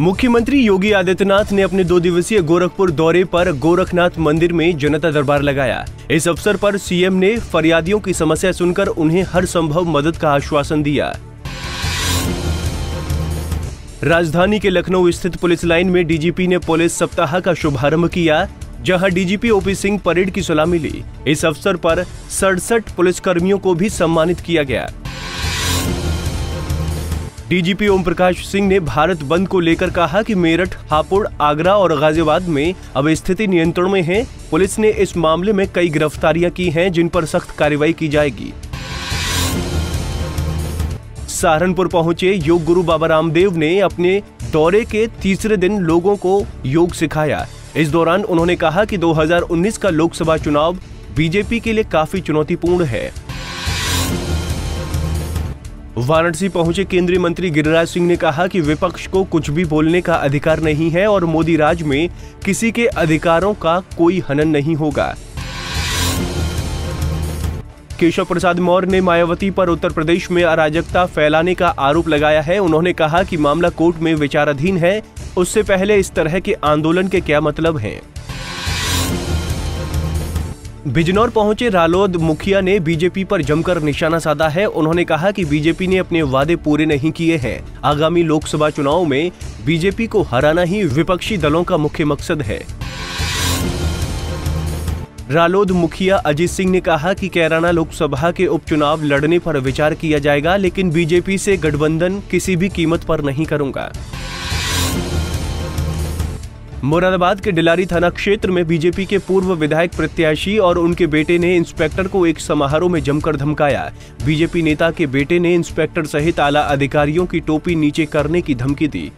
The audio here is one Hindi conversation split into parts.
मुख्यमंत्री योगी आदित्यनाथ ने अपने दो दिवसीय गोरखपुर दौरे पर गोरखनाथ मंदिर में जनता दरबार लगाया। इस अवसर पर सीएम ने फरियादियों की समस्या सुनकर उन्हें हर संभव मदद का आश्वासन दिया। राजधानी के लखनऊ स्थित पुलिस लाइन में डीजीपी ने पुलिस सप्ताह का शुभारंभ किया, जहाँ डीजीपी ओपी सिंह परेड की सलामी ली। इस अवसर पर सड़सठ पुलिसकर्मियों को भी सम्मानित किया गया। डीजीपी ओम प्रकाश सिंह ने भारत बंद को लेकर कहा कि मेरठ, हापुड़, आगरा और गाजियाबाद में अब स्थिति नियंत्रण में है। पुलिस ने इस मामले में कई गिरफ्तारियाँ की हैं, जिन पर सख्त कार्रवाई की जाएगी। सहारनपुर पहुँचे योग गुरु बाबा रामदेव ने अपने दौरे के तीसरे दिन लोगों को योग सिखाया। इस दौरान उन्होंने कहा कि 2019 का लोकसभा चुनाव बीजेपी के लिए काफ़ी चुनौतीपूर्ण है। वाराणसी पहुँचे केंद्रीय मंत्री गिरिराज सिंह ने कहा कि विपक्ष को कुछ भी बोलने का अधिकार नहीं है और मोदी राज में किसी के अधिकारों का कोई हनन नहीं होगा। केशव प्रसाद मौर्य ने मायावती पर उत्तर प्रदेश में अराजकता फैलाने का आरोप लगाया है। उन्होंने कहा कि मामला कोर्ट में विचाराधीन है। उससे पहले इस तरह के आंदोलन के क्या मतलब हैं? बिजनौर पहुँचे रालोद मुखिया ने बीजेपी पर जमकर निशाना साधा है। उन्होंने कहा कि बीजेपी ने अपने वादे पूरे नहीं किए हैं। आगामी लोकसभा चुनाव में बीजेपी को हराना ही विपक्षी दलों का मुख्य मकसद है। रालोद मुखिया अजीत सिंह ने कहा कि कैराना लोकसभा के उपचुनाव लड़ने पर विचार किया जाएगा, लेकिन बीजेपी से गठबंधन किसी भी कीमत पर नहीं करूँगा। मुरादाबाद के डिलारी थाना क्षेत्र में बीजेपी के पूर्व विधायक प्रत्याशी और उनके बेटे ने इंस्पेक्टर को एक समारोह में जमकर धमकाया। बीजेपी नेता के बेटे ने इंस्पेक्टर सहित आला अधिकारियों की टोपी नीचे करने की धमकी दी।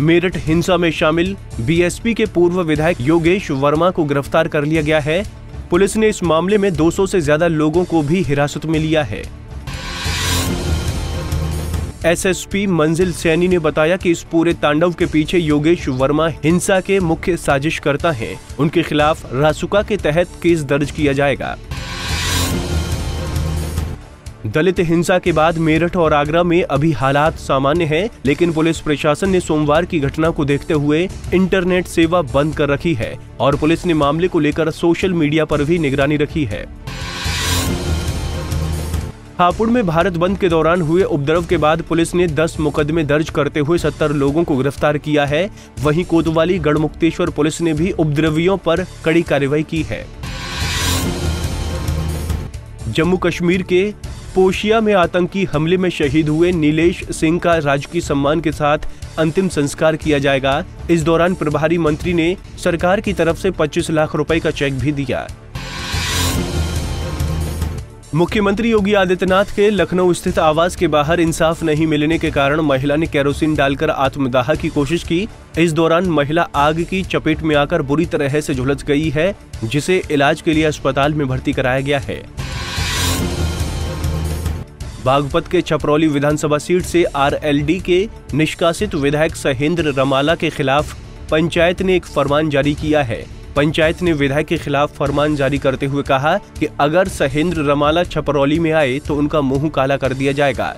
मेरठ हिंसा में शामिल, बीएसपी के पूर्व विधायक योगेश वर्मा को गिरफ़्तार कर लिया गया है। पुलिस ने इस मामले में 200 से ज़्यादा लोगों को भी हिरासत में लिया है। एसएसपी मंजिल सैनी ने बताया कि इस पूरे तांडव के पीछे योगेश वर्मा हिंसा के मुख्य साजिश करता है। उनके खिलाफ रासुका के तहत केस दर्ज किया जाएगा। दलित हिंसा के बाद मेरठ और आगरा में अभी हालात सामान्य हैं, लेकिन पुलिस प्रशासन ने सोमवार की घटना को देखते हुए इंटरनेट सेवा बंद कर रखी है और पुलिस ने मामले को लेकर सोशल मीडिया पर भी निगरानी रखी है। हापुड़ में भारत बंद के दौरान हुए उपद्रव के बाद पुलिस ने 10 मुकदमे दर्ज करते हुए 70 लोगों को गिरफ़्तार किया है। वहीं कोतवाली, गढ़मुक्तेश्वर पुलिस ने भी उपद्रवियों पर कड़ी कार्रवाई की है। जम्मू कश्मीर के पोशिया में आतंकी हमले में शहीद हुए नीलेश सिंह का राजकीय सम्मान के साथ अंतिम संस्कार किया जाएगा। इस दौरान प्रभारी मंत्री ने सरकार की तरफ़ से 25 लाख रुपए का चेक भी दिया। मुख्यमंत्री योगी आदित्यनाथ के लखनऊ स्थित आवास के बाहर इंसाफ नहीं मिलने के कारण महिला ने केरोसिन डालकर आत्मदाह की कोशिश की। इस दौरान महिला आग की चपेट में आकर बुरी तरह से झुलस गई है, जिसे इलाज के लिए अस्पताल में भर्ती कराया गया है। बागपत के छपरौली विधानसभा सीट से आरएलडी के निष्कासित विधायक सहेंद्र रमाला के खिलाफ पंचायत ने एक फरमान जारी किया है। पंचायत ने विधायक के खिलाफ फरमान जारी करते हुए कहा कि अगर सहेंद्र रमाला छपरौली में आए तो उनका मुँह काला कर दिया जाएगा।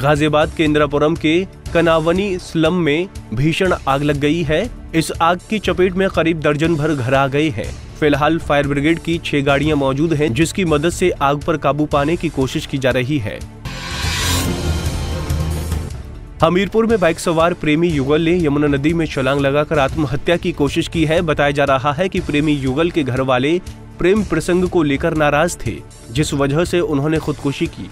गाजियाबाद के इंदिरापुरम के कनावनी स्लम में भीषण आग लग गई है। इस आग की चपेट में करीब दर्जन भर घर आ गए हैं। फ़िलहाल फायर ब्रिगेड की छह गाड़ियाँ मौजूद हैं, जिसकी मदद से आग पर काबू पाने की कोशिश की जा रही है। हमीरपुर में बाइक सवार प्रेमी युगल ने यमुना नदी में छलांग लगाकर आत्महत्या की कोशिश की है। बताया जा रहा है कि प्रेमी युगल के घर वाले प्रेम प्रसंग को लेकर नाराज़ थे, जिस वजह से उन्होंने खुदकुशी की।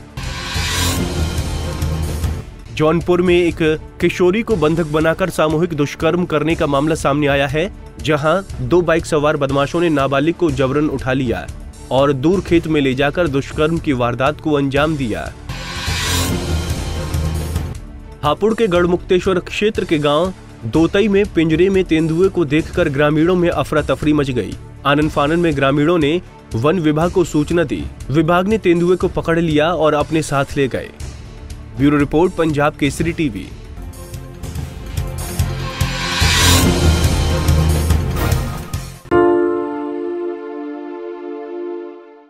जौनपुर में एक किशोरी को बंधक बनाकर सामूहिक दुष्कर्म करने का मामला सामने आया है, जहाँ दो बाइक सवार बदमाशों ने नाबालिग को जबरन उठा लिया और दूर खेत में ले जाकर दुष्कर्म की वारदात को अंजाम दिया। हापुड़ के गढ़मुक्तेश्वर क्षेत्र के गाँव दोतई में पिंजरे में तेंदुए को देखकर ग्रामीणों में अफरा तफरी मच गई। आनंद फानन में ग्रामीणों ने वन विभाग को सूचना दी। विभाग ने तेंदुए को पकड़ लिया और अपने साथ ले गए। Bureau report, Punjab Kesari TV.